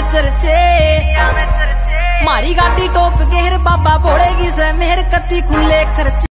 में चर्चे। मारी गाटी टोप गेहर बाबा बोलेगी से मेहर कति खुले खर्चे।